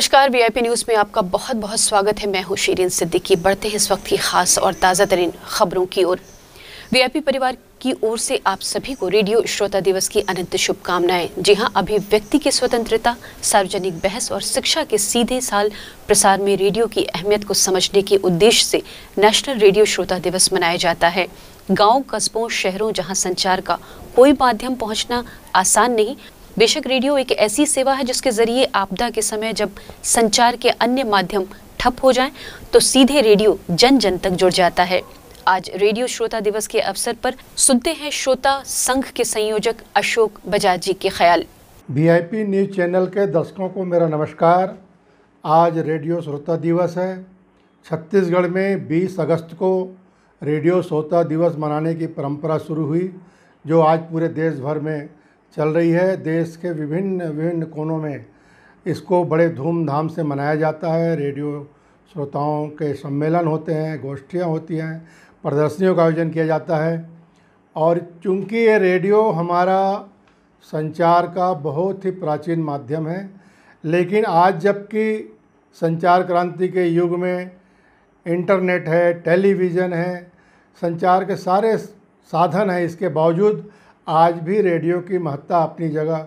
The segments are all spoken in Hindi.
नमस्कार वीआईपी न्यूज़ में आपका बहुत बहुत स्वागत है। मैं हूँ शीरिन सिद्दीकी बढ़ते इस वक्त की खास और ताज़ा तरीन खबरों की ओर। वीआईपी परिवार की ओर से आप सभी को रेडियो श्रोता दिवस की अनंत शुभकामनाएँ। जी हाँ, अभिव्यक्ति की स्वतंत्रता, सार्वजनिक बहस और शिक्षा के सीधे साल प्रसार में रेडियो की अहमियत को समझने के उद्देश्य से नेशनल रेडियो श्रोता दिवस मनाया जाता है। गाँव, कस्बों, शहरों जहाँ संचार का कोई माध्यम पहुँचना आसान नहीं बेशक रेडियो एक ऐसी सेवा है जिसके ज़रिए आपदा के समय जब संचार के अन्य माध्यम ठप हो जाएँ तो सीधे रेडियो जन जन तक जुड़ जाता है। आज रेडियो श्रोता दिवस के अवसर पर सुनते हैं श्रोता संघ के संयोजक अशोक बजाज जी के ख्याल। वीआईपी न्यूज़ चैनल के दर्शकों को मेरा नमस्कार। आज रेडियो श्रोता दिवस है। छत्तीसगढ़ में 20 अगस्त को रेडियो श्रोता दिवस मनाने की परंपरा शुरू हुई, जो आज पूरे देश भर में चल रही है। देश के विभिन्न विभिन्न कोनों में इसको बड़े धूमधाम से मनाया जाता है। रेडियो श्रोताओं के सम्मेलन होते हैं, गोष्ठियाँ होती हैं, प्रदर्शनियों का आयोजन किया जाता है। और चूँकि ये रेडियो हमारा संचार का बहुत ही प्राचीन माध्यम है, लेकिन आज जबकि संचार क्रांति के युग में इंटरनेट है, टेलीविज़न है, संचार के सारे साधन हैं, इसके बावजूद आज भी रेडियो की महत्ता अपनी जगह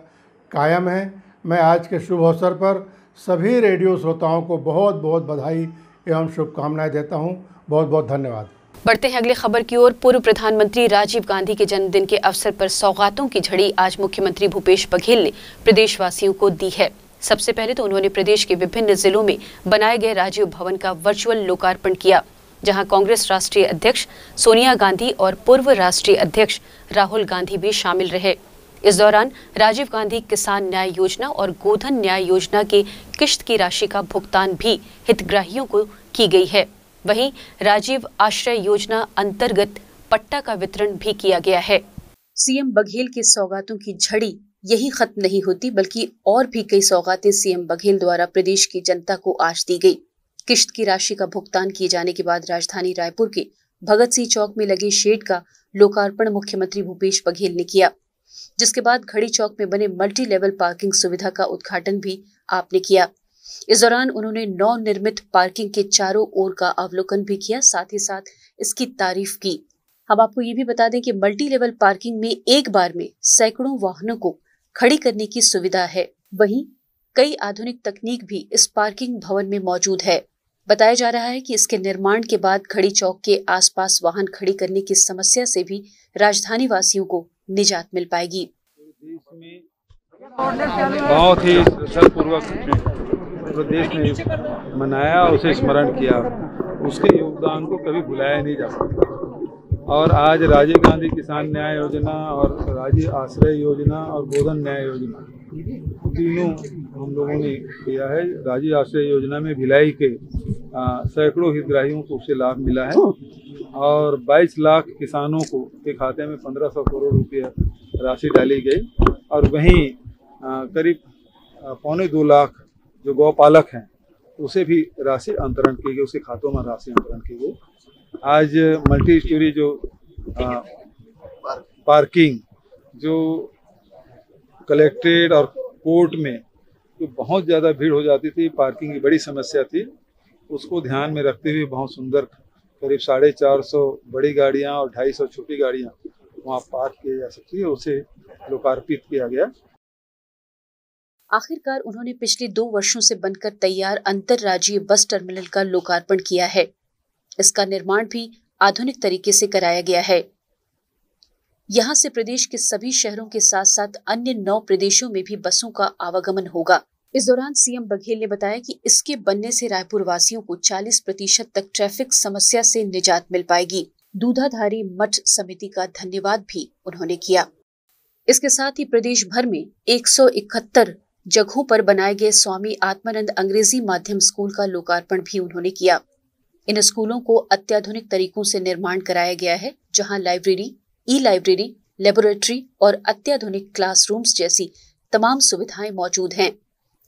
कायम है। मैं आज के शुभ अवसर पर सभी रेडियो श्रोताओं को बहुत बहुत बधाई एवं शुभकामनाएँ देता हूँ। बहुत बहुत धन्यवाद। बढ़ते हैं अगली खबर की ओर। पूर्व प्रधानमंत्री राजीव गांधी के जन्मदिन के अवसर पर सौगातों की झड़ी आज मुख्यमंत्री भूपेश बघेल ने प्रदेशवासियों को दी है। सबसे पहले तो उन्होंने प्रदेश के विभिन्न जिलों में बनाए गए राजीव भवन का वर्चुअल लोकार्पण किया। जहाँ कांग्रेस राष्ट्रीय अध्यक्ष सोनिया गांधी और पूर्व राष्ट्रीय अध्यक्ष राहुल गांधी भी शामिल रहे। इस दौरान राजीव गांधी किसान न्याय योजना और गोधन न्याय योजना के किश्त की राशि का भुगतान भी हितग्राहियों को की गई है। वहीं राजीव आश्रय योजना अंतर्गत पट्टा का वितरण भी किया गया है। सीएम बघेल के सौगातों की झड़ी यही खत्म नहीं होती, बल्कि और भी कई सौगातें सीएम बघेल द्वारा प्रदेश की जनता को आज दी गई। किश्त की राशि का भुगतान किए जाने के बाद राजधानी रायपुर के भगत सिंह चौक में लगे शेड का लोकार्पण मुख्यमंत्री भूपेश बघेल ने किया। जिसके बाद घड़ी चौक में बने मल्टी लेवल पार्किंग सुविधा का उद्घाटन भी आपने किया। इस दौरान उन्होंने नव निर्मित पार्किंग के चारों ओर का अवलोकन भी किया, साथ ही साथ इसकी तारीफ़ की। हम आपको ये भी बता दें कि मल्टी लेवल पार्किंग में एक बार में सैकड़ों वाहनों को खड़ी करने की सुविधा है। वहीं कई आधुनिक तकनीक भी इस पार्किंग भवन में मौजूद है। बताया जा रहा है कि इसके निर्माण के बाद खड़ी चौक के आसपास वाहन खड़ी करने की समस्या से भी राजधानी वासियों को निजात मिल पाएगी। बहुत ही श्रद्धापूर्वक प्रदेश ने मनाया और उसे स्मरण किया। उसके योगदान को कभी भुलाया नहीं जा सकता। और आज राजीव गांधी किसान न्याय योजना और राजीव आश्रय योजना और गोधन न्याय योजना, तीनों हम लोगों ने किया है। राजीव आश्रय योजना में भिलाई के सैकड़ों हितग्राहियों को उससे लाभ मिला है और 22 लाख किसानों को के खाते में 1500 करोड़ रुपया राशि डाली गई और वहीं करीब पौने दो लाख जो गौपालक हैं, उसे भी राशि अंतरण की गई उसके खातों में राशि अंतरण की गई। आज मल्टी स्टोरी जो पार्किंग, जो कलेक्ट्रेट और कोर्ट में तो बहुत ज़्यादा भीड़ हो जाती थी, पार्किंग की बड़ी समस्या थी। उसको ध्यान में रखते हुए बहुत सुंदर, करीब साढ़े चार सौ बड़ी गाड़ियाँ और ढाई सौ छोटी गाड़ियाँ वहाँ पार्क किया जा सकती है, उसे लोकार्पित किया गया। आखिरकार उन्होंने पिछले दो वर्षों से बनकर तैयार अंतरराज्यीय बस टर्मिनल का लोकार्पण किया है। इसका निर्माण भी आधुनिक तरीके से कराया गया है। यहाँ से प्रदेश के सभी शहरों के साथ साथ अन्य नौ प्रदेशों में भी बसों का आवागमन होगा। इस दौरान सीएम बघेल ने बताया कि इसके बनने से रायपुर वासियों को 40 प्रतिशत तक ट्रैफ़िक समस्या से निजात मिल पाएगी। दूधाधारी मठ समिति का धन्यवाद भी उन्होंने किया। इसके साथ ही प्रदेश भर में एक सौ इकहत्तर जगहों पर बनाए गए स्वामी आत्मानंद अंग्रेज़ी माध्यम स्कूल का लोकार्पण भी उन्होंने किया। इन स्कूलों को अत्याधुनिक तरीकों से निर्माण कराया गया है, जहाँ लाइब्रेरी ई लाइब्रेरी लेबोरेटरी और अत्याधुनिक क्लासरूम्स जैसी तमाम सुविधाएँ मौजूद हैं।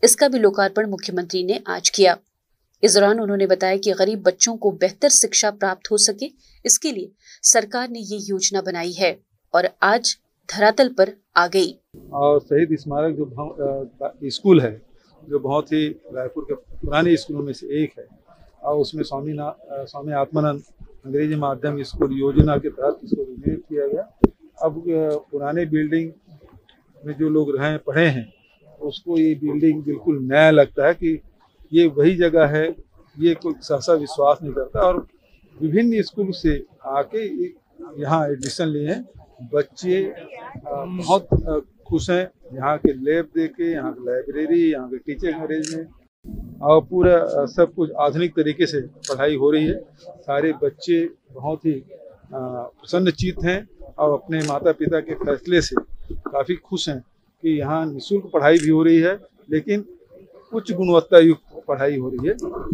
इसका भी लोकार्पण मुख्यमंत्री ने आज किया। इस दौरान उन्होंने बताया कि गरीब बच्चों को बेहतर शिक्षा प्राप्त हो सके, इसके लिए सरकार ने ये योजना बनाई है और आज धरातल पर आ गई। और शहीद स्मारक जो स्कूल है, जो बहुत ही रायपुर के पुराने स्कूलों में से एक है, और उसमें स्वामी स्वामी आत्मानंद अंग्रेज़ी माध्यम स्कूल योजना के तहत इसको किया गया। अब पुराने बिल्डिंग में जो लोग रहे, पढ़े हैं उसको ये बिल्डिंग बिल्कुल नया लगता है कि ये वही जगह है, ये कोई सहसा विश्वास नहीं करता और विभिन्न स्कूल से आके यहाँ एडमिशन लिए हैं। बच्चे बहुत खुश हैं। यहाँ के लैब देख, यहाँ की लाइब्रेरी यहाँ के टीचर अरेंजमेंट और पूरा सब कुछ आधुनिक तरीके से पढ़ाई हो रही है। सारे बच्चे बहुत ही प्रसन्नचित हैं और अपने माता पिता के फैसले से काफ़ी खुश हैं। कि यहाँ निःशुल्क पढ़ाई भी हो रही है, लेकिन उच्च गुणवत्ता युक्त पढ़ाई हो रही है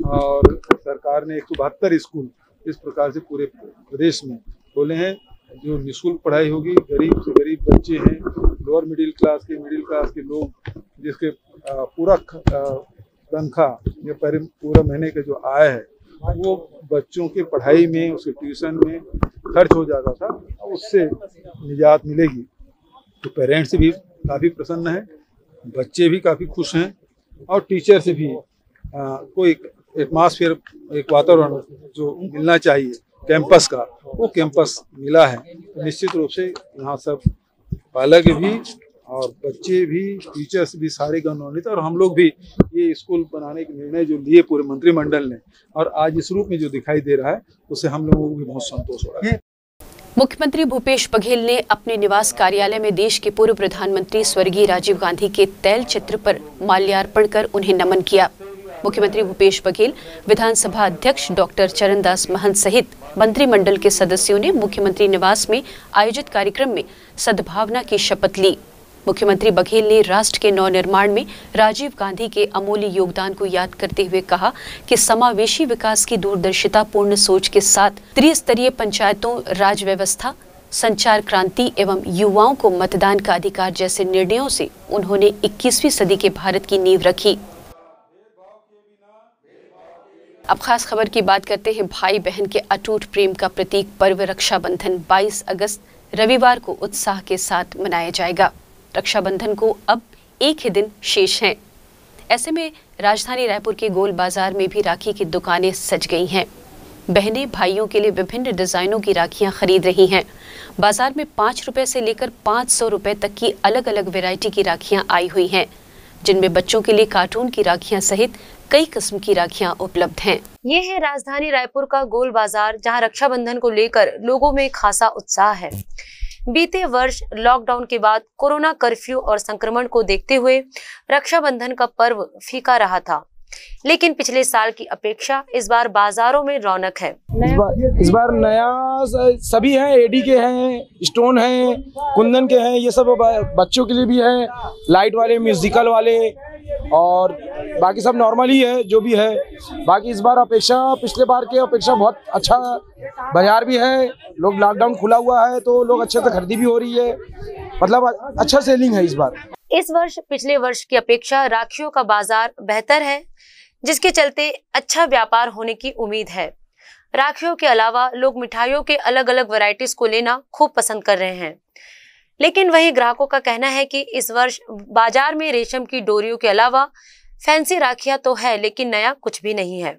और सरकार ने एक सौ बहत्तर स्कूल इस प्रकार से पूरे प्रदेश में खोले हैं, जो निःशुल्क पढ़ाई होगी। गरीब से गरीब बच्चे हैं लोअर मिडिल क्लास के मिडिल क्लास के लोग, जिसके पूरा तनख्वाह या पूरा महीने का जो आय है, वो बच्चों के पढ़ाई में, उसके ट्यूशन में खर्च हो जाता था, उससे निजात मिलेगी। तो पेरेंट्स भी काफ़ी प्रसन्न हैं बच्चे भी काफ़ी खुश हैं और टीचर से भी आ, कोई एटमॉस्फेयर एक वातावरण जो मिलना चाहिए कैंपस का वो कैंपस मिला है। निश्चित रूप से यहाँ सब पालक भी और बच्चे भी टीचर्स भी सारे गणमान्वित और हम लोग भी ये स्कूल बनाने के निर्णय जो लिए पूरे मंत्रिमंडल ने और आज इस रूप में जो दिखाई दे रहा है उससे हम लोगों को भी बहुत संतोष हो रहा है। मुख्यमंत्री भूपेश बघेल ने अपने निवास कार्यालय में देश के पूर्व प्रधानमंत्री स्वर्गीय राजीव गांधी के तैल चित्र पर माल्यार्पण कर उन्हें नमन किया। मुख्यमंत्री भूपेश बघेल, विधानसभा अध्यक्ष डॉक्टर चरणदास महंत सहित मंत्रिमंडल के सदस्यों ने मुख्यमंत्री निवास में आयोजित कार्यक्रम में सद्भावना की शपथ ली। मुख्यमंत्री बघेल ने राष्ट्र के नव निर्माण में राजीव गांधी के अमूल्य योगदान को याद करते हुए कहा कि समावेशी विकास की दूरदर्शिता पूर्ण सोच के साथ त्रिस्तरीय पंचायतों, राज व्यवस्था, संचार क्रांति एवं युवाओं को मतदान का अधिकार जैसे निर्णयों से उन्होंने 21वीं सदी के भारत की नींव रखी। अब खास खबर की बात करते हैं भाई बहन के अटूट प्रेम का प्रतीक पर्व रक्षाबंधन 22 अगस्त रविवार को उत्साह के साथ मनाया जाएगा। रक्षाबंधन को अब एक ही दिन शेष है। ऐसे में राजधानी रायपुर के गोल बाज़ार में भी राखी की दुकानें सज गई हैं। बहनें भाइयों के लिए विभिन्न डिजाइनों की राखियाँ खरीद रही हैं। बाज़ार में पाँच रुपए से लेकर पाँच सौ रुपए तक की अलग अलग वैरायटी की राखियाँ आई हुई हैं, जिनमें बच्चों के लिए कार्टून की राखियाँ सहित कई किस्म की राखियाँ उपलब्ध हैं। ये है राजधानी रायपुर का गोल बाज़ार, जहाँ रक्षाबंधन को लेकर लोगों में खासा उत्साह है। बीते वर्ष लॉकडाउन के बाद कोरोना कर्फ्यू और संक्रमण को देखते हुए रक्षाबंधन का पर्व फीका रहा था। लेकिन पिछले साल की अपेक्षा इस बार बाजारों में रौनक है। इस बार इस बार नया सभी हैं, एडी के हैं, स्टोन हैं, कुंदन के हैं, ये सब बच्चों के लिए भी हैं, लाइट वाले, म्यूजिकल वाले और बाकी सब नॉर्मल ही है, जो भी है। बाकी इस बार अपेक्षा, पिछले बार के अपेक्षा बहुत अच्छा बाज़ार भी है। लोग लॉकडाउन खुला हुआ है तो लोग अच्छे से खरीदी भी हो रही है। मतलब अच्छा सेलिंग है इस बार। इस वर्ष, पिछले वर्ष की अपेक्षा राखियों का बाज़ार बेहतर है, जिसके चलते अच्छा व्यापार होने की उम्मीद है। राखियों के अलावा लोग मिठाइयों के अलग अलग वैरायटीज को लेना खूब पसंद कर रहे हैं। लेकिन वही ग्राहकों का कहना है कि इस वर्ष बाज़ार में रेशम की डोरियों के अलावा फैंसी राखियाँ तो है लेकिन नया कुछ भी नहीं है।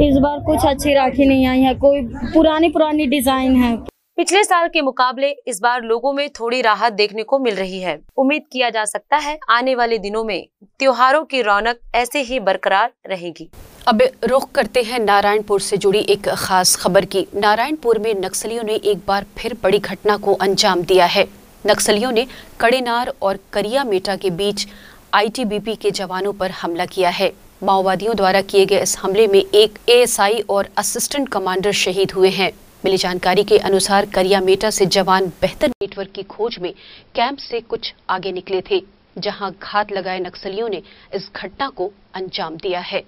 इस बार कुछ अच्छी राखी नहीं आई है कोई पुरानी पुरानी डिज़ाइन है। पिछले साल के मुकाबले इस बार लोगों में थोड़ी राहत देखने को मिल रही है। उम्मीद किया जा सकता है आने वाले दिनों में त्योहारों की रौनक ऐसे ही बरकरार रहेगी। अब रुख करते हैं नारायणपुर से जुड़ी एक खास खबर की। नारायणपुर में नक्सलियों ने एक बार फिर बड़ी घटना को अंजाम दिया है। नक्सलियों ने कड़ेनार और करिया मेटा के बीच आईटीबीपी के जवानों पर हमला किया है। माओवादियों द्वारा किए गए इस हमले में एक एएसआई और असिस्टेंट कमांडर शहीद हुए हैं। मिली जानकारी के अनुसार करिया मेटा से जवान बेहतर नेटवर्क की खोज में कैंप से कुछ आगे निकले थे, जहाँ घात लगाए नक्सलियों ने इस घटना को अंजाम दिया है।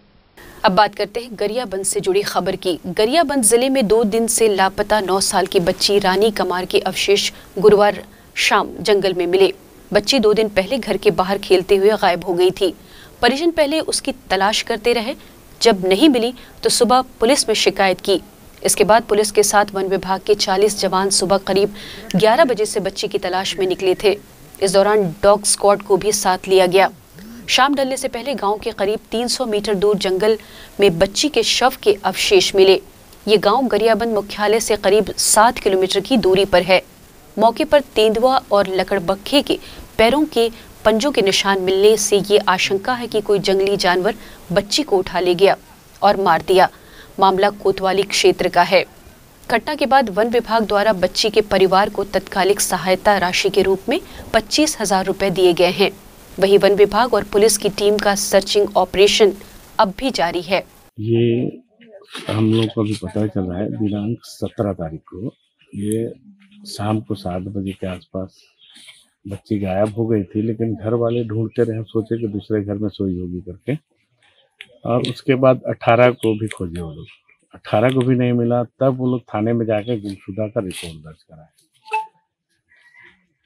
अब बात करते हैं गरियाबंद से जुड़ी खबर की। गरियाबंद ज़िले में दो दिन से लापता नौ साल की बच्ची रानी कमार के अवशेष गुरुवार शाम जंगल में मिले। बच्ची दो दिन पहले घर के बाहर खेलते हुए गायब हो गई थी। परिजन पहले उसकी तलाश करते रहे। जब नहीं मिली तो सुबह पुलिस में शिकायत की। इसके बाद पुलिस के साथ वन विभाग के 40 जवान सुबह करीब 11 बजे से बच्ची की तलाश में निकले थे। इस दौरान डॉग स्क्वाड को भी साथ लिया गया। शाम डलने से पहले गाँव के करीब 300 मीटर दूर जंगल में बच्ची के शव के अवशेष मिले। ये गाँव गरियाबंद मुख्यालय से करीब सात किलोमीटर की दूरी पर है। मौके पर तेंदुआ और लकड़बग्घे के पैरों के पंजों के निशान मिलने से ये आशंका है कि कोई जंगली जानवर बच्ची को उठा ले गया और मार दिया। मामला कोतवाली क्षेत्र का है। घटना के बाद वन विभाग द्वारा बच्ची के परिवार को तत्कालिक सहायता राशि के रूप में पच्चीस हज़ार रुपए दिए गए हैं। वहीं वन विभाग और पुलिस की टीम का सर्चिंग ऑपरेशन अब भी जारी है। ये हम लोग को अभी पता चल रहा है, दिनांक सत्रह तारीख को ये शाम को सात बजे के आसपास बच्ची गायब हो गई थी, लेकिन घर वाले ढूंढते रहे, सोचे कि दूसरे घर में सोई होगी करके। और उसके बाद अठारह को भी खोजे वो लोग। अठारह को भी नहीं मिला, तब वो लोग थाने में जाकर गुमशुदा का रिपोर्ट दर्ज कराए।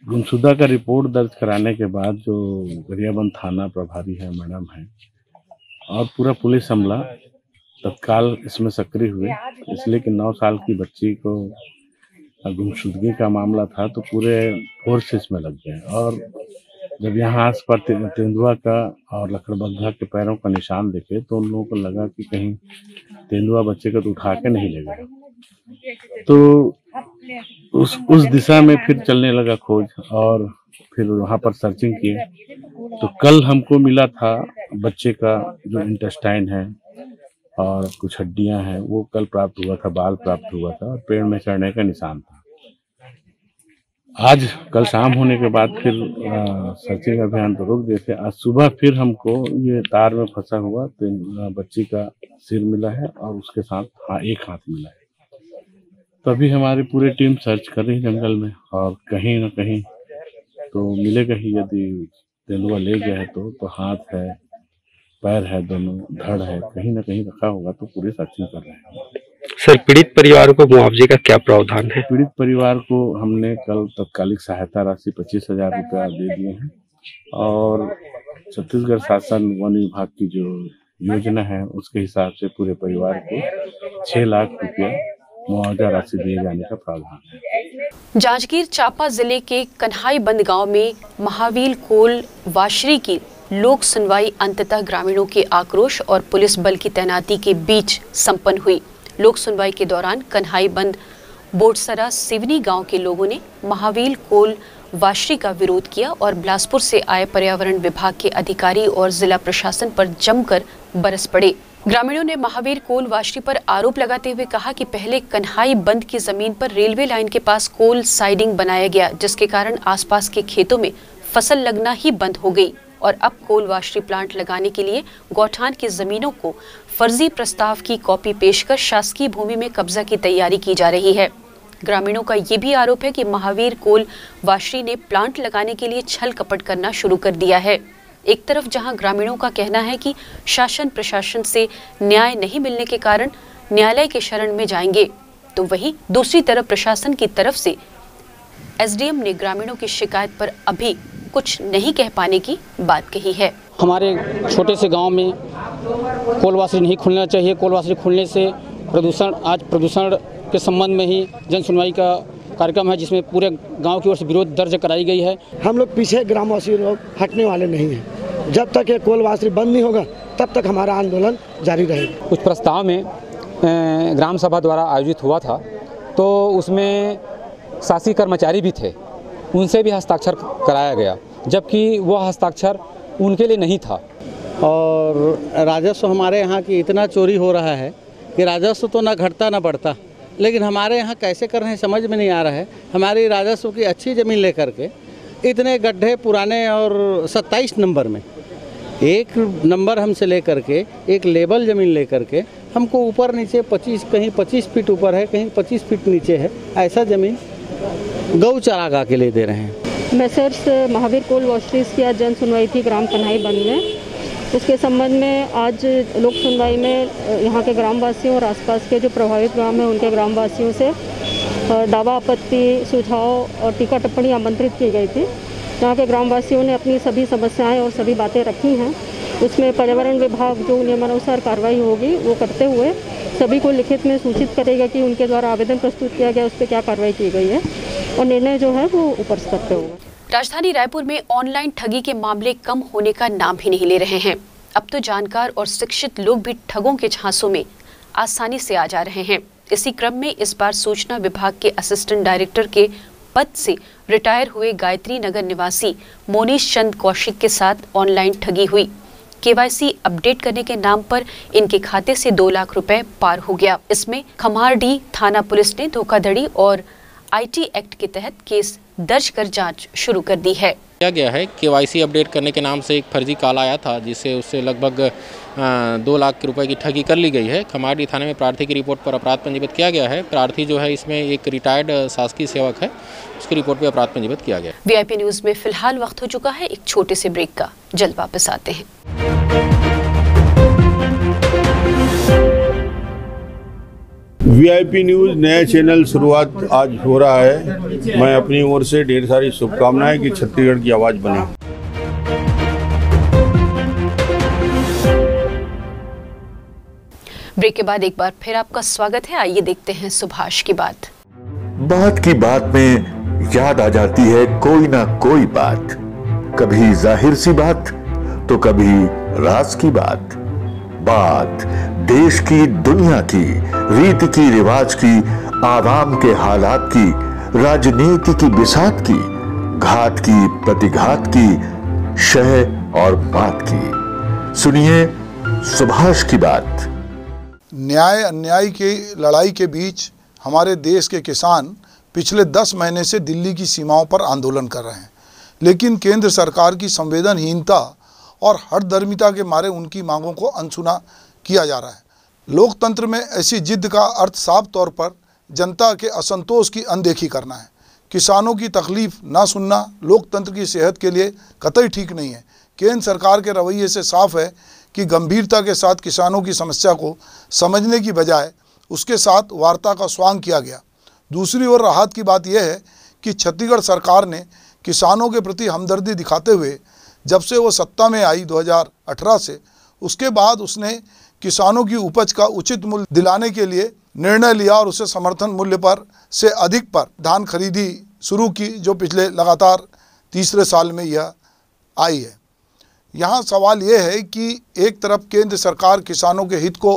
गुमशुदा का रिपोर्ट दर्ज कराने के बाद जो गरियाबंद थाना प्रभारी है, मैडम है, और पूरा पुलिस हमला तत्काल इसमें सक्रिय हुए, इसलिए कि नौ साल की बच्ची को गुमशुदगी का मामला था तो पूरे फोर्स इसमें लग गए और जब यहाँ आस पर तेंदुआ का और लकड़बग्घा के पैरों का निशान देखे तो उन लोगों को लगा कि कहीं तेंदुआ बच्चे को तो उठा के नहीं ले गया। तो उस उस दिशा में फिर चलने लगा खोज और फिर वहाँ पर सर्चिंग किए। तो कल हमको मिला था बच्चे का जो इंटेस्टाइन है और कुछ हड्डियाँ हैं, वो कल प्राप्त हुआ था, बाल प्राप्त हुआ था और पेड़ में चढ़ने का निशान था। आज कल शाम होने के बाद फिर सर्चिंग अभियान तो रोक दिए थे आज सुबह फिर हमको ये तार में फंसा हुआ तो बच्ची का सिर मिला है और उसके साथ हाँ एक हाथ मिला है। तभी हमारी पूरी टीम सर्च कर रही जंगल में और कहीं ना कहीं तो मिलेगा ही, यदि तेंदुआ ले गया है तो तो हाथ है पैर है दोनों धड़ है कहीं ना कहीं रखा होगा तो पूरी सर्चिंग कर रहे हैं। सर पीड़ित परिवार को मुआवजे का क्या प्रावधान है? पीड़ित परिवार को हमने कल तत्कालिक सहायता राशि पच्चीस हज़ार रुपया दे दिए हैं और छत्तीसगढ़ शासन वन विभाग की जो योजना है उसके हिसाब से पूरे परिवार को छह लाख रुपया मुआवजा राशि दिए जाने का प्रावधान है। जांजगीर चांपा ज़िले के कन्हाई बंद गाँव में महावीर कोल वाशरी की लोक सुनवाई अंततः ग्रामीणों के आक्रोश और पुलिस बल की तैनाती के बीच संपन्न हुई। लोक सुनवाई के दौरान कन्हाई बंद बोटसरा सिवनी गाँव के लोगों ने महावीर कोल वाशरी का विरोध किया और बिलासपुर से आए पर्यावरण विभाग के अधिकारी और जिला प्रशासन पर जमकर बरस पड़े। ग्रामीणों ने महावीर कोल वाशरी पर आरोप लगाते हुए कहा कि पहले कन्हाई बंद की ज़मीन पर रेलवे लाइन के पास कोल साइडिंग बनाया गया, जिसके कारण आसपास के खेतों में फ़सल लगना ही बंद हो गई। और अब कोल वाशरी प्लांट लगाने के लिए गौठान की जमीनों को फर्जी प्रस्ताव की कॉपी पेश कर शासकीय भूमि में कब्जा की तैयारी की जा रही है। ग्रामीणों का ये भी आरोप है कि महावीर कोल वाशरी ने प्लांट लगाने के लिए छल कपट करना शुरू कर दिया है। एक तरफ़ जहाँ ग्रामीणों का कहना है कि शासन प्रशासन से न्याय नहीं मिलने के कारण न्यायालय के शरण में जाएँगे तो वहीं दूसरी तरफ़ प्रशासन की तरफ़ से एसडीएम ने ग्रामीणों की शिकायत पर अभी कुछ नहीं कह पाने की बात कही है। हमारे छोटे से गाँव में कोलवासरी नहीं खुलना चाहिए। कोलवासरी खुलने से प्रदूषण आज प्रदूषण के संबंध में ही जन सुनवाई का कार्यक्रम है जिसमें पूरे गाँव की ओर से विरोध दर्ज कराई गई है। हम लोग पीछे ग्रामवासी लोग हटने वाले नहीं हैं। जब तक ये कोलवासरी बंद नहीं होगा तब तक हमारा आंदोलन जारी रहेगा। कुछ प्रस्ताव में ग्राम सभा द्वारा आयोजित हुआ था तो उसमें शासी कर्मचारी भी थे। उनसे भी हस्ताक्षर कराया गया, जबकि वह हस्ताक्षर उनके लिए नहीं था। और राजस्व हमारे यहाँ की इतना चोरी हो रहा है कि राजस्व तो ना घटता ना बढ़ता, लेकिन हमारे यहाँ कैसे कर रहे हैं समझ में नहीं आ रहा है। हमारी राजस्व की अच्छी ज़मीन लेकर के इतने गड्ढे पुराने और 27 नंबर में, एक नंबर हमसे लेकर के, एक लेबल ज़मीन लेकर के हमको ऊपर नीचे 25 कहीं 25 फीट ऊपर है, कहीं 25 फीट नीचे है, ऐसा ज़मीन गौ चारागाह के लिए दे रहे हैं। मैसर्स महावीर कोल वॉशरीज की आज जन सुनवाई थी ग्राम कन्हाई बंद में। उसके संबंध में आज लोक सुनवाई में यहाँ के ग्रामवासियों और आसपास के जो प्रभावित ग्राम हैं, उनके ग्रामवासियों से दावा आपत्ति, सुझाव और टीका टिप्पणी आमंत्रित की गई थी। यहाँ के ग्रामवासियों ने अपनी सभी समस्याएँ और सभी बातें रखी हैं। उसमें पर्यावरण विभाग जो नियमानुसार कार्रवाई होगी, वो करते हुए सभी को लिखित में सूचित करेगा कि उनके द्वारा आवेदन प्रस्तुत किया गया, उस पर क्या कार्रवाई की गई है। और निर्णय जो है वो ऊपर स्तर पे होगा राजधानी रायपुर में ऑनलाइन ठगी के मामले कम होने का नाम भी नहीं ले रहे हैं। अब तो जानकार और शिक्षित लोग भी ठगों के झांसों में आसानी से आ जा रहे हैं। इसी क्रम में इस बार सूचना विभाग के असिस्टेंट डायरेक्टर के पद से रिटायर हुए गायत्री नगर निवासी मोनीश चंद कौशिक के साथ ऑनलाइन ठगी हुई। केवाईसी अपडेट करने के नाम पर इनके खाते से दो लाख रुपए पार हो गया। इसमें खमारडी थाना पुलिस ने धोखाधड़ी और आईटी एक्ट के तहत केस दर्ज कर जाँच शुरू कर दी है। किया गया है केवाईसी अपडेट करने के नाम से एक फर्जी कॉल आया था जिससे उससे लगभग दो लाख रुपए की ठगी कर ली गई है। खमारडी थाने में प्रार्थी की रिपोर्ट पर अपराध पंजीबत किया गया है। प्रार्थी जो है इसमें एक रिटायर्ड शासकीय सेवक है। उसकी रिपोर्ट पर अपराध पंजीबत किया गया वीआईपी न्यूज़ में फ़िलहाल वक्त हो चुका है एक छोटे से ब्रेक का। जल्द वापस आते हैं। वीआईपी न्यूज़ नया चैनल शुरुआत आज हो रहा है। मैं अपनी ओर से ढेर सारी शुभकामनाएँ कि छत्तीसगढ़ की आवाज़ बने। ब्रेक के बाद एक बार फिर आपका स्वागत है। आइए देखते हैं सुभाष की बात। बात की बात में याद आ जाती है कोई ना कोई बात। कभी ज़ाहिर सी बात तो कभी राज की बात। बात, देश की, दुनिया की, रीति की, रिवाज की, आवाम के हालात की, राजनीति की बिसात की, घात की, प्रतिघात की, शह और बात की। सुनिए सुभाष की बात। न्याय, अन्याय की, लड़ाई के बीच हमारे देश के किसान पिछले दस महीने से दिल्ली की सीमाओं पर आंदोलन कर रहे हैं। लेकिन केंद्र सरकार की संवेदनहीनता और हर धर्मिता के मारे उनकी मांगों को अनसुना किया जा रहा है। लोकतंत्र में ऐसी जिद का अर्थ साफ़ तौर पर जनता के असंतोष की अनदेखी करना है। किसानों की तकलीफ़ ना सुनना, लोकतंत्र की सेहत के लिए कतई ठीक नहीं है। केंद्र सरकार के रवैये से साफ़ है कि गंभीरता के साथ किसानों की समस्या को समझने की बजाय उसके साथ वार्ता का स्वांग किया गया। दूसरी ओर राहत की बात यह है कि छत्तीसगढ़ सरकार ने किसानों के प्रति हमदर्दी दिखाते हुए जब से वो सत्ता में आई 2018 से, उसके बाद उसने किसानों की उपज का उचित मूल्य दिलाने के लिए निर्णय लिया और उसे समर्थन मूल्य पर से अधिक पर धान खरीदी शुरू की, जो पिछले लगातार तीसरे साल में यह आई है। यहाँ सवाल ये है कि एक तरफ़ केंद्र सरकार किसानों के हित को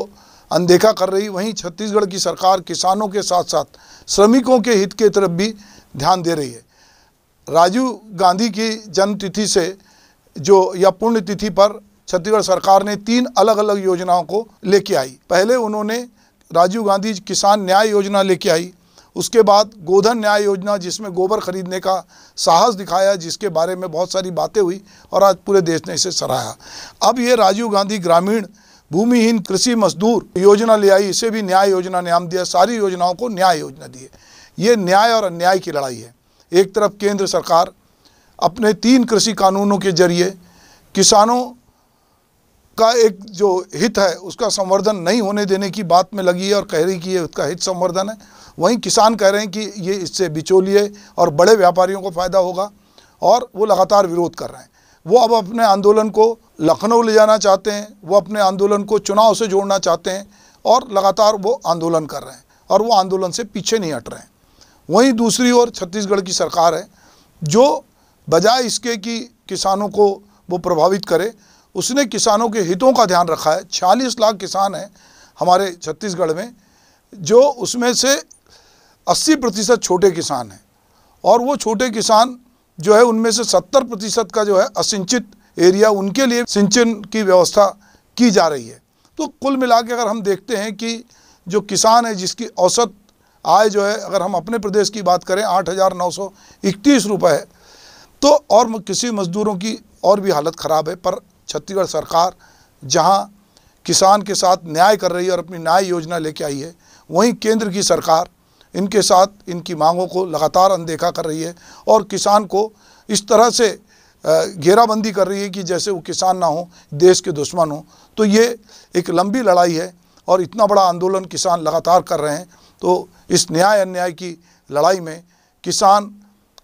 अनदेखा कर रही, वहीं छत्तीसगढ़ की सरकार किसानों के साथ साथ श्रमिकों के हित के तरफ़ भी ध्यान दे रही है। राजीव गांधी की जन्मतिथि से जो या पुण्य तिथि पर छत्तीसगढ़ सरकार ने तीन अलग अलग योजनाओं को लेके आई। पहले उन्होंने राजीव गांधी किसान न्याय योजना लेके आई। उसके बाद गोधन न्याय योजना, जिसमें गोबर खरीदने का साहस दिखाया, जिसके बारे में बहुत सारी बातें हुई और आज पूरे देश ने इसे सराहा। अब ये राजीव गांधी ग्रामीण भूमिहीन कृषि मजदूर योजना ले आई। इसे भी न्याय योजना नाम दिया, सारी योजनाओं को न्याय योजना दी है। ये न्याय और अन्याय की लड़ाई है। एक तरफ़ केंद्र सरकार अपने तीन कृषि कानूनों के ज़रिए किसानों का एक जो हित है, उसका संवर्धन नहीं होने देने की बात में लगी है और कह रही कि ये उसका हित संवर्धन है। वहीं किसान कह रहे हैं कि ये इससे बिचौलिए और बड़े व्यापारियों को फ़ायदा होगा और वो लगातार विरोध कर रहे हैं। वो अब अपने आंदोलन को लखनऊ ले जाना चाहते हैं, वो अपने आंदोलन को चुनाव से जोड़ना चाहते हैं और लगातार वो आंदोलन कर रहे हैं और वो आंदोलन से पीछे नहीं हट रहे हैं। वहीं दूसरी ओर छत्तीसगढ़ की सरकार है, जो बजाय इसके कि किसानों को वो प्रभावित करे, उसने किसानों के हितों का ध्यान रखा है। छियालीस लाख किसान हैं हमारे छत्तीसगढ़ में, जो उसमें से 80 प्रतिशत छोटे किसान हैं और वो छोटे किसान जो है, उनमें से 70 प्रतिशत का जो है, असिंचित एरिया उनके लिए सिंचन की व्यवस्था की जा रही है। तो कुल मिला के अगर हम देखते हैं कि जो किसान है, जिसकी औसत आय जो है, अगर हम अपने प्रदेश की बात करें, आठ हज़ार नौ सौ इकतीस रुपये है तो और किसी मज़दूरों की और भी हालत ख़राब है। पर छत्तीसगढ़ सरकार जहाँ किसान के साथ न्याय कर रही है और अपनी न्याय योजना लेके आई है, वहीं केंद्र की सरकार इनके साथ इनकी मांगों को लगातार अनदेखा कर रही है और किसान को इस तरह से घेराबंदी कर रही है कि जैसे वो किसान ना हो, देश के दुश्मन हो। तो ये एक लंबी लड़ाई है और इतना बड़ा आंदोलन किसान लगातार कर रहे हैं। तो इस न्याय अन्याय की लड़ाई में किसान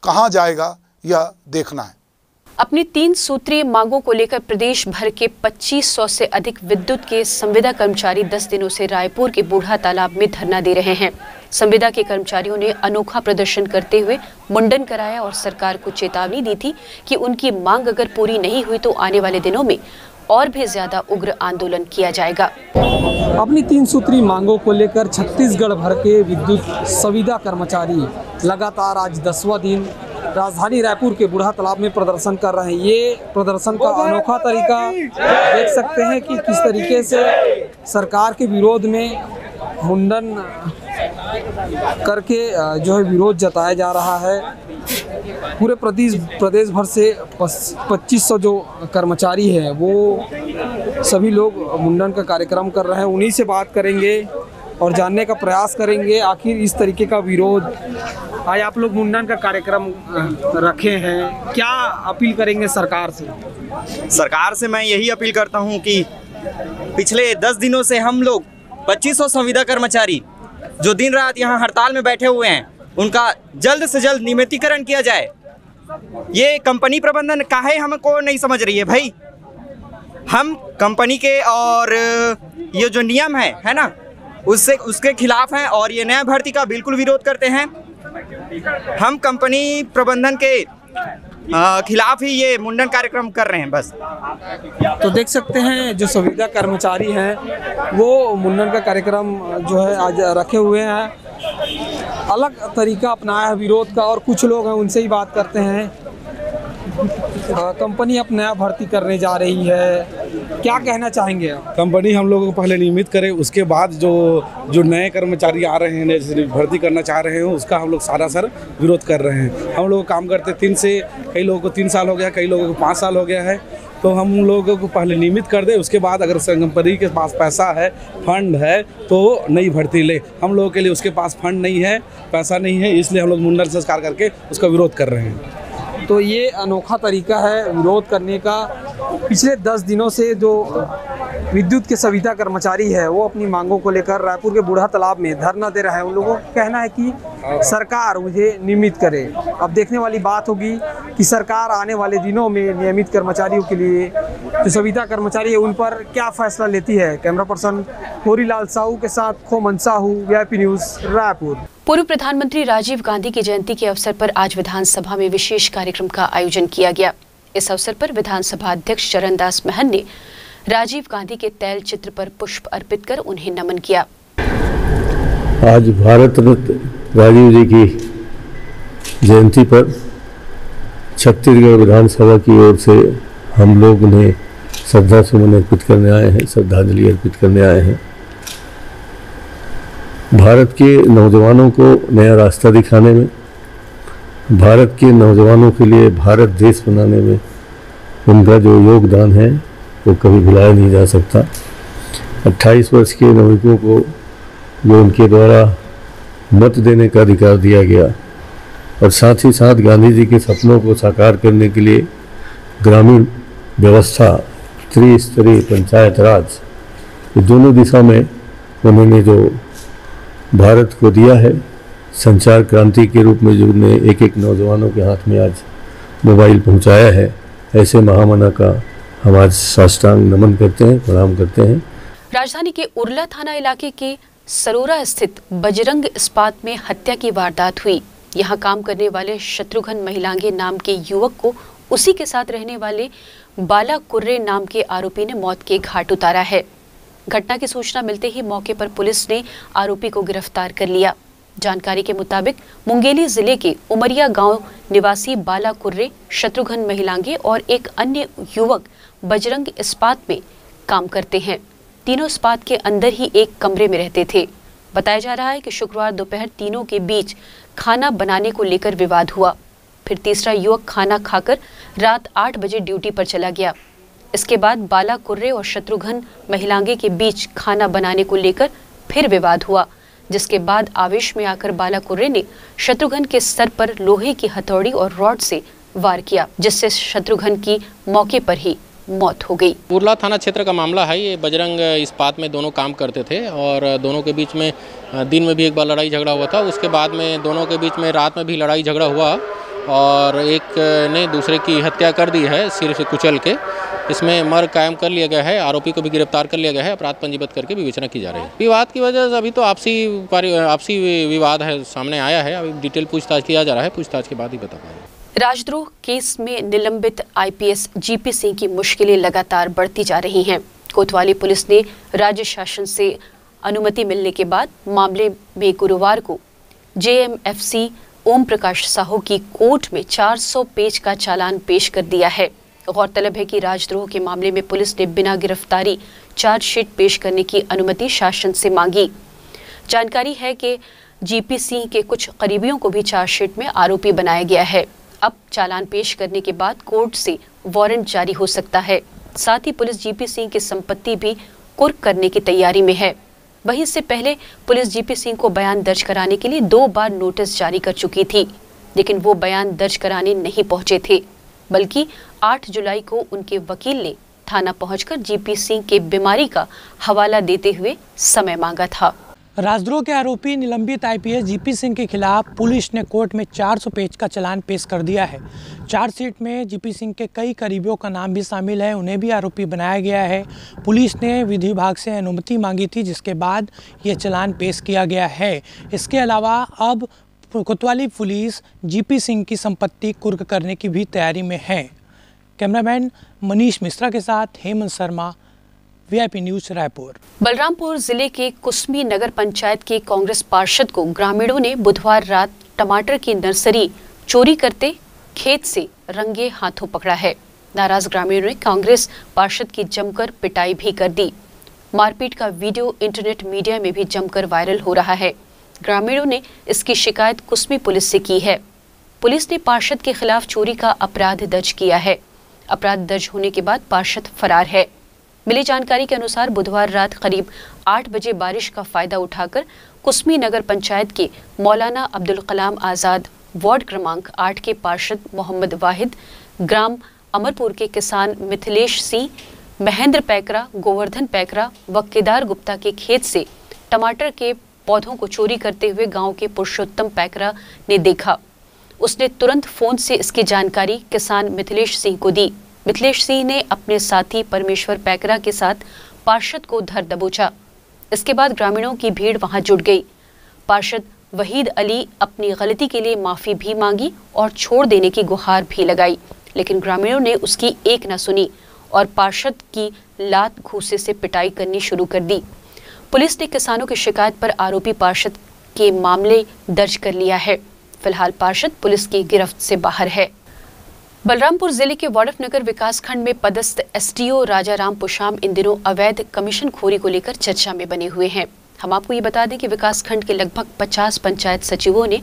कहाँ जाएगा? यह देखना है। अपनी तीन सूत्रीय मांगों को लेकर प्रदेश भर के 2500 से अधिक विद्युत के संविदा कर्मचारी 10 दिनों से रायपुर के बूढ़ा तालाब में धरना दे रहे हैं। संविदा के कर्मचारियों ने अनोखा प्रदर्शन करते हुए मुंडन कराया और सरकार को चेतावनी दी थी कि उनकी मांग अगर पूरी नहीं हुई तो आने वाले दिनों में और भी ज़्यादा उग्र आंदोलन किया जाएगा। अपनी तीन सूत्री मांगों को लेकर छत्तीसगढ़ भर के विद्युत संविदा कर्मचारी लगातार आज दसवा दिन राजधानी रायपुर के बूढ़ा तालाब में प्रदर्शन कर रहे हैं। ये प्रदर्शन का अनोखा तरीका देख सकते हैं कि किस तरीके से सरकार के विरोध में मुंडन करके जो है विरोध जताया जा रहा है। पूरे प्रदेश प्रदेश भर से पच्चीस सौ जो कर्मचारी हैं वो सभी लोग मुंडन का कार्यक्रम कर रहे हैं। उन्हीं से बात करेंगे। और जानने का प्रयास करेंगे। आखिर इस तरीके का विरोध, आज आप लोग मुंडन का कार्यक्रम रखे हैं। क्या अपील करेंगे सरकार से? सरकार से मैं यही अपील करता हूँ कि पिछले दस दिनों से हम लोग पच्चीस सौ संविदा कर्मचारी जो दिन रात यहाँ हड़ताल में बैठे हुए हैं, उनका जल्द से जल्द नियमितीकरण किया जाए। ये कंपनी प्रबंधन काहे हमको नहीं समझ रही है भाई? हम कंपनी के और ये जो नियम है है ना? उससे, उसके खिलाफ हैं और ये नया भर्ती का बिल्कुल विरोध करते हैं। हम कंपनी प्रबंधन के खिलाफ ही ये मुंडन कार्यक्रम कर रहे हैं, बस। तो देख सकते हैं, जो संविदा कर्मचारी हैं, वो मुंडन का कार्यक्रम जो है आज रखे हुए हैं। अलग तरीका अपनाया है विरोध का और कुछ लोग हैं, उनसे ही बात करते हैं। कंपनी अब नया भर्ती करने जा रही है। क्या कहना चाहेंगे आप? कंपनी हम लोगों को पहले नियमित करे, उसके बाद जो जो नए कर्मचारी आ रहे हैं जैसे भर्ती करना चाह रहे हैं, उसका हम लोग सारा सर विरोध कर रहे हैं। हम लोग काम करते तीन से, कई लोगों को तीन साल हो गया, कई लोगों को पाँच साल हो गया है। तो हम लोगों को पहले नियमित कर दे, उसके बाद अगर कंपनी के पास पैसा है, फंड है तो नई भर्ती ले। हम लोगों के लिए उसके पास फंड नहीं है, पैसा नहीं है, इसलिए हम लोग मुंडन संस्कार करके उसका विरोध कर रहे हैं। तो ये अनोखा तरीका है विरोध करने का। पिछले दस दिनों से जो विद्युत के सविता कर्मचारी है वो अपनी मांगों को लेकर रायपुर के बूढ़ा तालाब में धरना दे रहा है। उन लोगों का कहना है कि सरकार मुझे नियमित करे। अब देखने वाली बात होगी कि सरकार आने वाले दिनों में नियमित कर्मचारियों के लिए जो सविता कर्मचारी है उन पर क्या फैसला लेती है? कैमरा पर्सन होरीलाल साहू के साथ खोमन साहू वी न्यूज़ रायपुर। पूर्व प्रधानमंत्री राजीव गांधी की जयंती के अवसर पर आज विधानसभा में विशेष कार्यक्रम का आयोजन किया गया। इस अवसर पर विधानसभा अध्यक्ष चरणदास महन ने राजीव गांधी के तैल चित्र पर पुष्प अर्पित कर उन्हें नमन किया। आज भारत रत्न राजीव जी की जयंती पर छत्तीसगढ़ विधानसभा की ओर से हम लोग उन्हें श्रद्धा सुमन अर्पित करने आए हैं, श्रद्धांजलि अर्पित करने आए हैं। भारत के नौजवानों को नया रास्ता दिखाने में, भारत के नौजवानों के लिए भारत देश बनाने में उनका जो योगदान है, वो कभी भुलाया नहीं जा सकता। 28 वर्ष के नागरिकों को जो उनके द्वारा मत देने का अधिकार दिया गया और साथ ही साथ गांधी जी के सपनों को साकार करने के लिए ग्रामीण व्यवस्था, त्रिस्तरीय पंचायत राज दोनों दिशा में उन्होंने जो भारत को दिया है, संचार क्रांति के रूप में जो उन्हें एक एक नौजवानों के हाथ में आज मोबाइल पहुँचाया है, ऐसे महामना का हम आज साष्टांग नमन करते हैं, प्रणाम करते हैं। राजधानी के उर्ला थाना इलाके के सरोरा स्थित बजरंग इस्पात में हत्या की वारदात हुई। यहाँ काम करने वाले शत्रुघ्न महिलांगे नाम के युवक को उसी के साथ रहने वाले बाला कुर्रे नाम के आरोपी ने मौत के घाट उतारा है। घटना की सूचना मिलते ही मौके पर पुलिस ने आरोपी को गिरफ़्तार कर लिया। जानकारी के मुताबिक मुंगेली ज़िले के उमरिया गाँव निवासी बाला कुर्रे, शत्रुघ्न महिलांगे और एक अन्य युवक बजरंग इस्पात में काम करते हैं। तीनों इस्पात के अंदर ही एक कमरे में रहते थे। बताया जा रहा है कि शुक्रवार दोपहर तीनों के बीच खाना बनाने को लेकर विवाद हुआ। फिर तीसरा युवक खाना खाकर रात आठ बजे ड्यूटी पर चला गया। इसके बाद बाला कुर्रे और शत्रुघ्न महिलांगे के बीच खाना बनाने को लेकर फिर विवाद हुआ, जिसके बाद आवेश में आकर बाला कुर्रे ने शत्रुघ्न के सर पर लोहे की हथौड़ी और रॉड से वार किया, जिससे शत्रुघ्न की मौके पर ही मौत हो गई। उर्ला थाना क्षेत्र का मामला है, ये बजरंग इस्पात में दोनों काम करते थे और दोनों के बीच में दिन में भी एक बार लड़ाई झगड़ा हुआ था। उसके बाद में दोनों के बीच में रात में भी लड़ाई झगड़ा हुआ और एक ने दूसरे की हत्या कर दी है सिर से कुचल के। इसमें मर कायम कर लिया गया है, आरोपी को भी गिरफ़्तार कर लिया गया है, अपराध पंजीबद्ध करके विवेचना की जा रही है। विवाद की वजह से अभी तो आपसी आपसी विवाद है, सामने आया है। अभी डिटेल पूछताछ किया जा रहा है, पूछताछ के बाद ही बता पाएँगे। राजद्रोह केस में निलंबित आईपीएस जीपी सिंह की मुश्किलें लगातार बढ़ती जा रही हैं। कोतवाली पुलिस ने राज्य शासन से अनुमति मिलने के बाद मामले में गुरुवार को जेएमएफसी ओम प्रकाश साहू की कोर्ट में 400 पेज का चालान पेश कर दिया है। गौरतलब है कि राजद्रोह के मामले में पुलिस ने बिना गिरफ्तारी चार्जशीट पेश करने की अनुमति शासन से मांगी। जानकारी है कि जीपी सिंह के कुछ करीबियों को भी चार्जशीट में आरोपी बनाया गया है। अब चालान पेश करने के बाद कोर्ट से वारंट जारी हो सकता है। साथ ही पुलिस जीपी सिंह की संपत्ति भी कुर्क करने की तैयारी में है। वहीं इससे पहले पुलिस जीपी सिंह को बयान दर्ज कराने के लिए दो बार नोटिस जारी कर चुकी थी, लेकिन वो बयान दर्ज कराने नहीं पहुँचे थे, बल्कि 8 जुलाई को उनके वकील ने थाना पहुंचकर जीपी सिंह के बीमारी का हवाला देते हुए समय मांगा था। राजद्रोह के आरोपी निलंबित आईपीएस जीपी सिंह के खिलाफ पुलिस ने कोर्ट में 400 पेज का चलान पेश कर दिया है। चार्जशीट में जीपी सिंह के कई करीबियों का नाम भी शामिल है, उन्हें भी आरोपी बनाया गया है। पुलिस ने विधि विभाग से अनुमति मांगी थी, जिसके बाद ये चलान पेश किया गया है। इसके अलावा अब कोतवाली पुलिस जीपी सिंह की संपत्ति कुर्क करने की भी तैयारी में है। कैमरामैन मनीष मिश्रा के साथ हेमंत शर्मा वीआईपी न्यूज़ रायपुर। बलरामपुर ज़िले के कुसमी नगर पंचायत के कांग्रेस पार्षद को ग्रामीणों ने बुधवार रात टमाटर की नर्सरी चोरी करते खेत से रंगे हाथों पकड़ा है। नाराज़ ग्रामीणों ने कांग्रेस पार्षद की जमकर पिटाई भी कर दी। मारपीट का वीडियो इंटरनेट मीडिया में भी जमकर वायरल हो रहा है। ग्रामीणों ने इसकी शिकायत कुसमी पुलिस से की है। पुलिस ने पार्षद के खिलाफ चोरी का अपराध दर्ज किया है। अपराध दर्ज होने के बाद पार्षद फरार है। मिली जानकारी के अनुसार बुधवार रात करीब आठ बजे बारिश का फ़ायदा उठाकर कुसमी नगर पंचायत के मौलाना अब्दुल कलाम आज़ाद वार्ड क्रमांक आठ के पार्षद मोहम्मद वाहिद, ग्राम अमरपुर के किसान मिथिलेश सिंह महेंद्र पैकरा, गोवर्धन पैकरा व केदार गुप्ता के खेत से टमाटर के पौधों को चोरी करते हुए गाँव के पुरुषोत्तम पैकरा ने देखा। उसने तुरंत फ़ोन से इसकी जानकारी किसान मिथिलेश सिंह को दी। मिथिलेश सिंह ने अपने साथी परमेश्वर पैकरा के साथ पार्षद को धर दबोचा। इसके बाद ग्रामीणों की भीड़ वहाँ जुट गई। पार्षद वहीद अली अपनी गलती के लिए माफ़ी भी मांगी और छोड़ देने की गुहार भी लगाई, लेकिन ग्रामीणों ने उसकी एक न सुनी और पार्षद की लात घूसे से पिटाई करनी शुरू कर दी। पुलिस ने किसानों की शिकायत पर आरोपी पार्षद के मामले दर्ज कर लिया है। फ़िलहाल पार्षद पुलिस की गिरफ्त से बाहर है। बलरामपुर ज़िले के वाड़फनगर विकासखंड में पदस्थ एसडीओ राजाराम पुशाम इन दिनों अवैध कमीशन खोरी को लेकर चर्चा में बने हुए हैं। हम आपको ये बता दें कि विकासखंड के लगभग 50 पंचायत सचिवों ने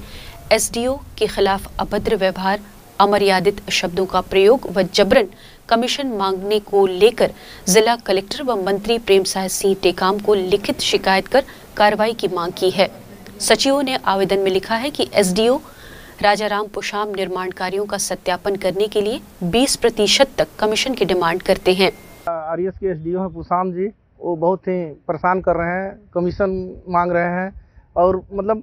एसडीओ के खिलाफ अभद्र व्यवहार, अमर्यादित शब्दों का प्रयोग व जबरन कमीशन मांगने को लेकर जिला कलेक्टर व मंत्री प्रेम साह टेकाम को लिखित शिकायत कर कार्रवाई की मांग की है। सचिवों ने आवेदन में लिखा है कि एसडीओ राजाराम पुशाम निर्माण कार्यों का सत्यापन करने के लिए 20 प्रतिशत तक कमीशन की डिमांड करते हैं। आर के एस डी हैं पुशाम जी, वो बहुत ही परेशान कर रहे हैं, कमीशन मांग रहे हैं और मतलब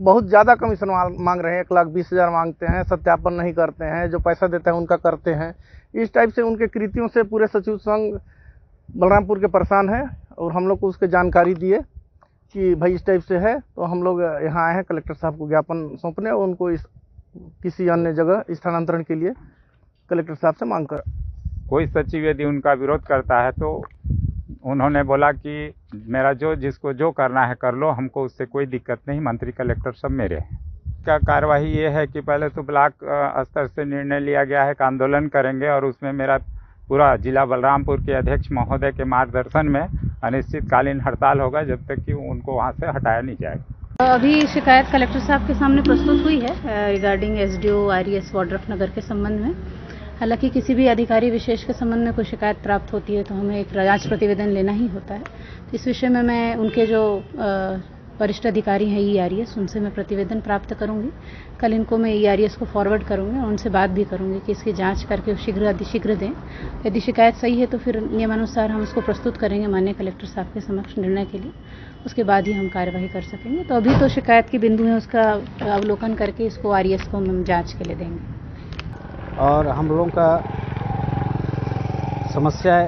बहुत ज़्यादा कमीशन मांग रहे हैं, एक लाख बीस हज़ार मांगते हैं, सत्यापन नहीं करते हैं, जो पैसा देते हैं उनका करते हैं। इस टाइप से उनके कृतियों से पूरे सचिव संघ बलरामपुर के परेशान है और हम लोग को उसके जानकारी दिए। कि भाई इस टाइप से है तो हम लोग यहाँ आए हैं कलेक्टर साहब को ज्ञापन सौंपने और उनको इस, किसी अन्य जगह स्थानांतरण के लिए कलेक्टर साहब से मांग कर। कोई सचिव यदि उनका विरोध करता है तो उन्होंने बोला कि मेरा जो, जिसको जो करना है कर लो, हमको उससे कोई दिक्कत नहीं, मंत्री कलेक्टर सब मेरे हैं। का कार्यवाही ये है कि पहले तो ब्लॉक स्तर से निर्णय लिया गया है कि आंदोलन करेंगे और उसमें मेरा पूरा जिला बलरामपुर के अध्यक्ष महोदय के मार्गदर्शन में अनिश्चितकालीन हड़ताल होगा जब तक कि उनको वहाँ से हटाया नहीं जाएगा। अभी शिकायत कलेक्टर साहब के सामने प्रस्तुत हुई है regarding S D O R S Wadrafnagar के संबंध में। हालाँकि किसी भी अधिकारी विशेष के संबंध में कोई शिकायत प्राप्त होती है तो हमें एक जाँच प्रतिवेदन लेना ही होता है। तो इस विषय में मैं उनके जो वरिष्ठ अधिकारी हैं ई उनसे मैं प्रतिवेदन प्राप्त करूँगी। कल इनको मैं ईआरएस को फॉरवर्ड करूँगी और उनसे बात भी करूँगी कि इसकी जाँच करके शीघ्र अतिशीघ्र दें। यदि शिकायत सही है तो फिर नियमानुसार हम उसको प्रस्तुत करेंगे माननीय कलेक्टर साहब के समक्ष निर्णय के लिए। उसके बाद ही हम कार्यवाही कर सकेंगे। तो अभी तो शिकायत की बिंदु है, उसका अवलोकन करके इसको आर को हम जाँच के लिए देंगे। और हम लोगों का समस्या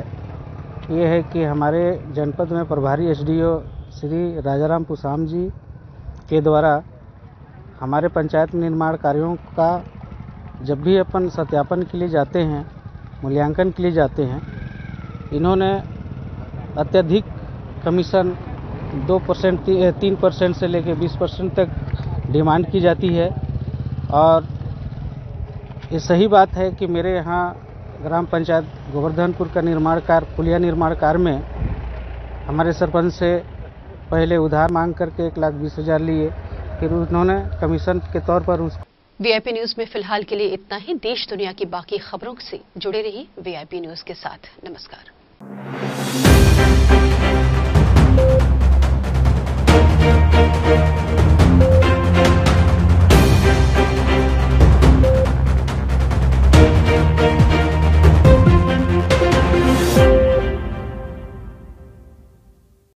ये है कि हमारे जनपद में प्रभारी एसडीओ श्री राजाराम पुसाम जी के द्वारा हमारे पंचायत निर्माण कार्यों का जब भी अपन सत्यापन के लिए जाते हैं, मूल्यांकन के लिए जाते हैं, इन्होंने अत्यधिक कमीशन दो परसेंट तीन परसेंट से लेकर बीस परसेंट तक डिमांड की जाती है। और ये सही बात है कि मेरे यहाँ ग्राम पंचायत गोवर्धनपुर का निर्माण कार्य, पुलिया निर्माण कार्य में हमारे सरपंच से पहले उधार मांग करके एक लाख बीस हज़ार लिए, फिर उन्होंने कमीशन के तौर पर उस वीआईपी न्यूज़ में फ़िलहाल के लिए इतना ही। देश दुनिया की बाकी खबरों से जुड़े रहिए वीआईपी न्यूज़ के साथ। नमस्कार।